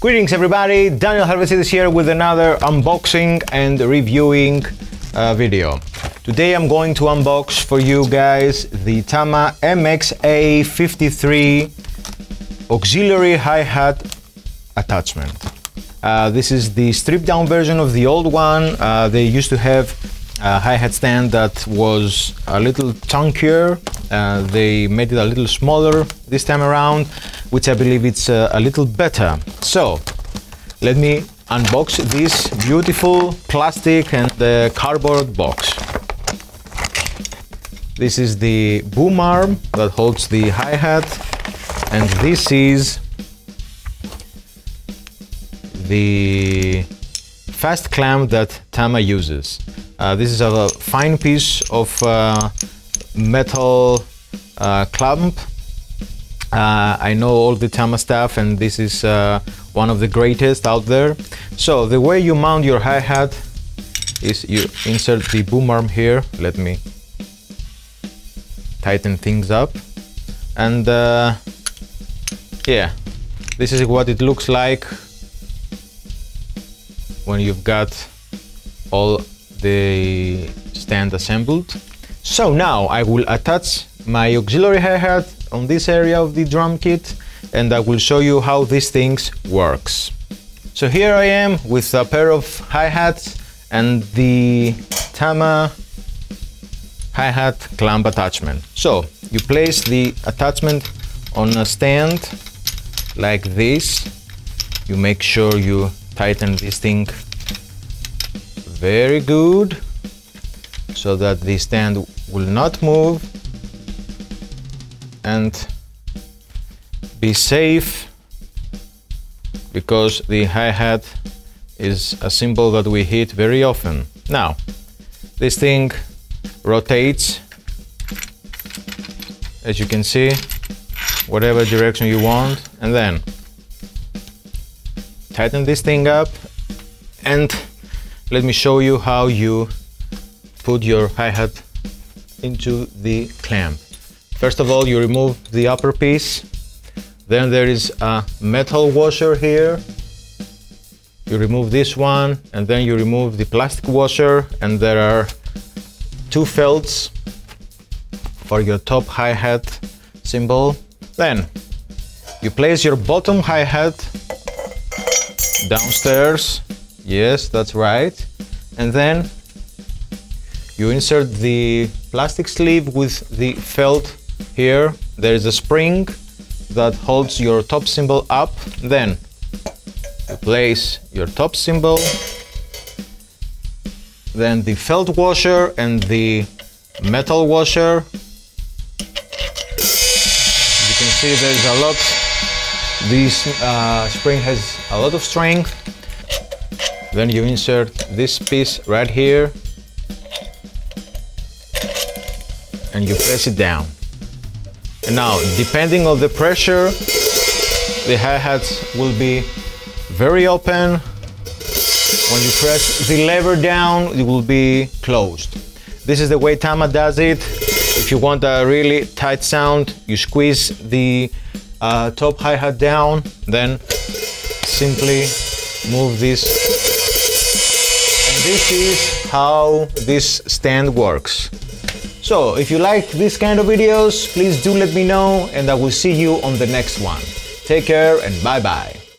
Greetings everybody, Daniel Charavitsidis here with another unboxing and reviewing uh, video. Today I'm going to unbox for you guys the Tama MXA53 auxiliary hi-hat attachment. Uh, this is the stripped down version of the old one. Uh, they used to have a hi-hat stand that was a little chunkier. Uh, they made it a little smaller this time around, which I believe it's uh, a little better. So, let me unbox this beautiful plastic and the cardboard box. This is the boom arm that holds the hi-hat and this is the fast clamp that Tama uses. Uh, this is a fine piece of uh, metal uh, clamp. Uh, I know all the Tama stuff and this is uh, one of the greatest out there. So the way you mount your hi-hat is you insert the boom arm here. Let me tighten things up. And uh, yeah, this is what it looks like when you've got all the stand assembled. So now I will attach my auxiliary hi-hat on this area of the drum kit and I will show you how this thing works. So here I am with a pair of hi-hats and the Tama hi-hat clamp attachment. So you place the attachment on a stand like this. You make sure you tighten this thing very good so that the stand will not move and be safe because the hi-hat is a cymbal that we hit very often. Now, this thing rotates as you can see whatever direction you want and then tighten this thing up and let me show you how you put your hi-hat into the clamp. First of all, you remove the upper piece. Then there is a metal washer here. You remove this one and then you remove the plastic washer and there are two felts for your top hi-hat cymbal. Then you place your bottom hi-hat downstairs Yes, that's right. And then you insert the plastic sleeve with the felt here. There is a spring that holds your top cymbal up. Then you place your top cymbal. Then the felt washer and the metal washer. As you can see, there's a lot. This uh, spring has a lot of strength then you insert this piece right here and you press it down. And now, depending on the pressure, the hi-hats will be very open. When you press the lever down, it will be closed. This is the way Tama does it. If you want a really tight sound, you squeeze the uh, top hi-hat down, then simply move this And this is how this stand works. So if you like this kind of videos, please do let me know and I will see you on the next one. Take care and bye bye.